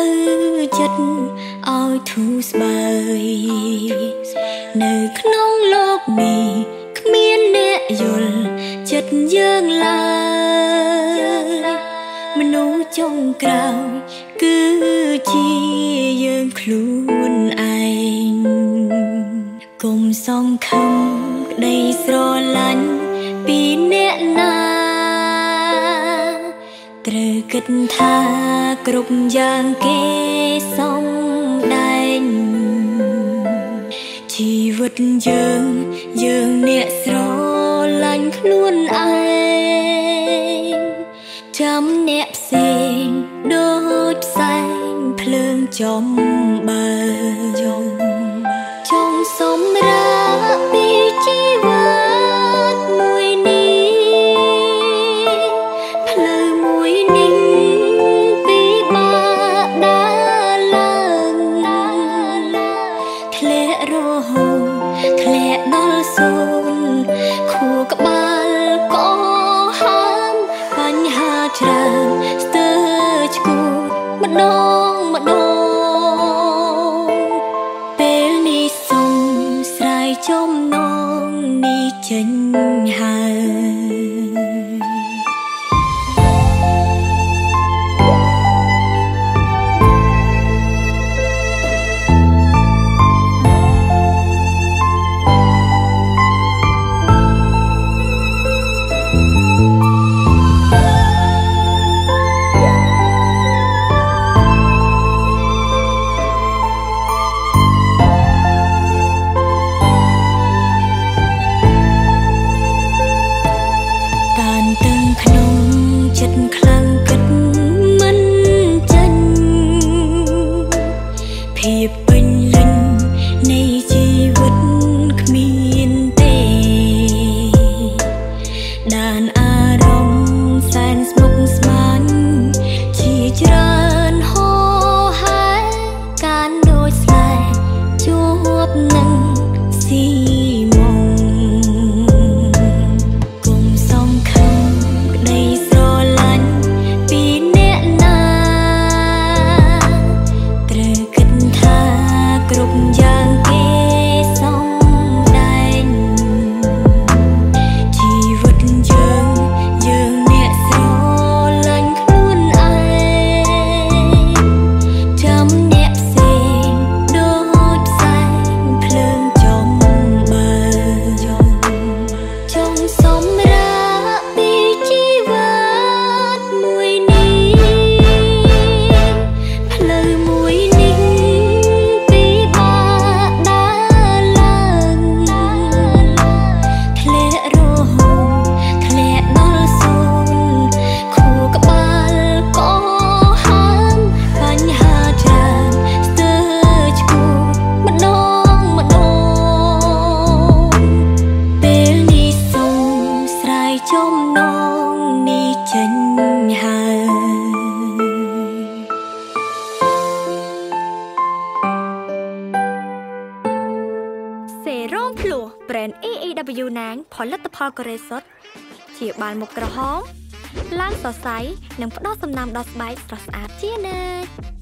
ទៅចិត្តឲ្យធូរស្បើយនៅក្នុងលោកនេះគ្មានអ្នកយល់ចិត្តយើងឡើយមនុស្សចុងក្រោយគឺជាយើងខ្លួនឯងកុំសង្ឃឹមក្តីស្រឡាញ់ពីអ្នកណា គិតថាគ្រប់យ៉ាងគេសំដែងជីវិតយើងយើងអ្នកស្រឡាញ់ខ្លួនឯងចាំអ្នកផ្សេងដូចផ្សែងភ្លើងចំបើ នេះចេ brand AEW ណាងផលិតផលកូរ៉េសុទ្ធជាបាល់មុខក្រហមឡើងសរសៃនិងផ្ដោតសំណើមដល់ស្បែកស្រស់ស្អាតជានិច្ច